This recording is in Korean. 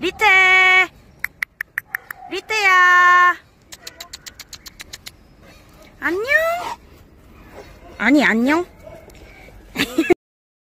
리태! 리태야! 안녕? 아니, 안녕?